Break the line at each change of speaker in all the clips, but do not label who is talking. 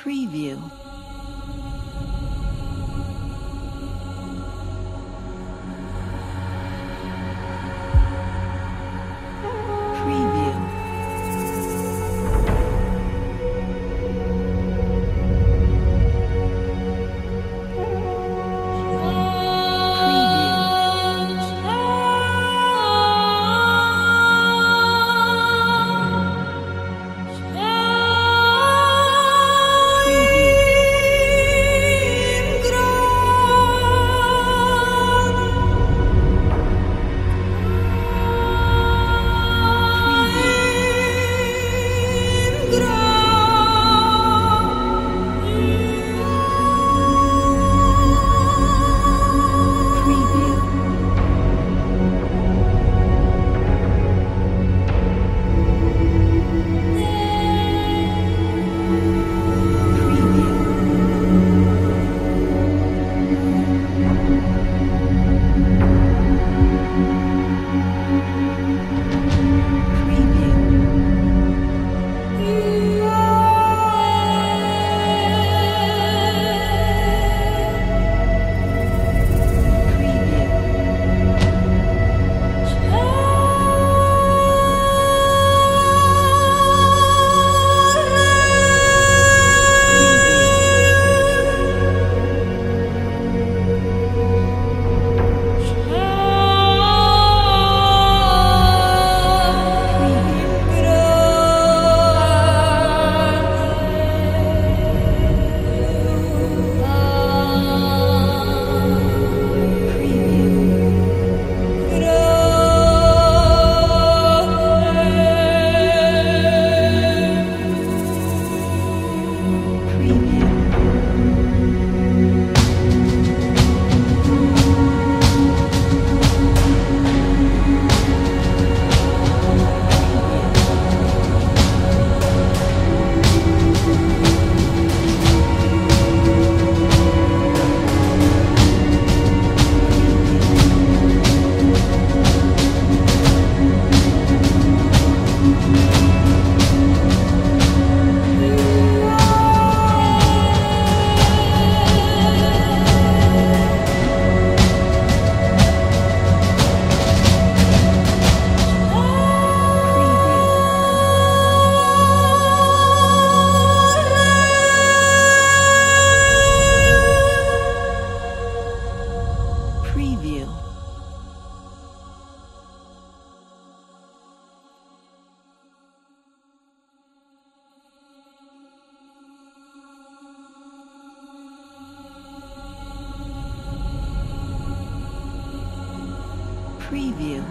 Preview. premium Preview.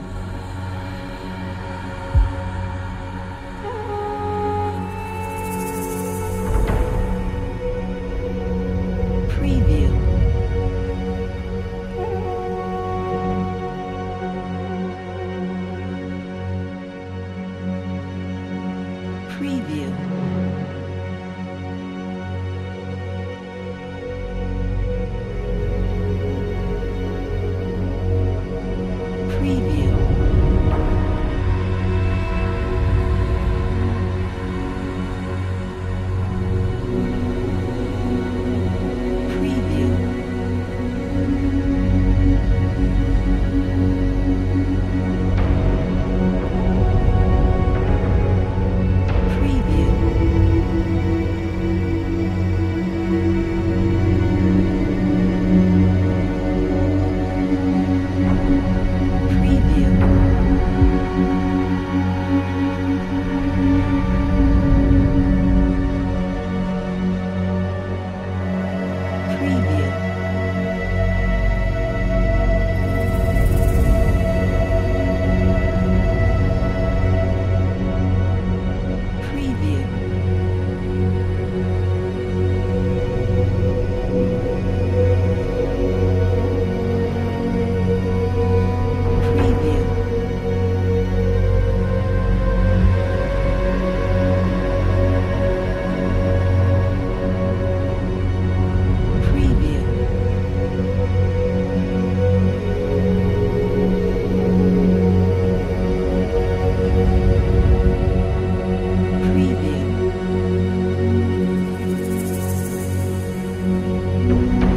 Música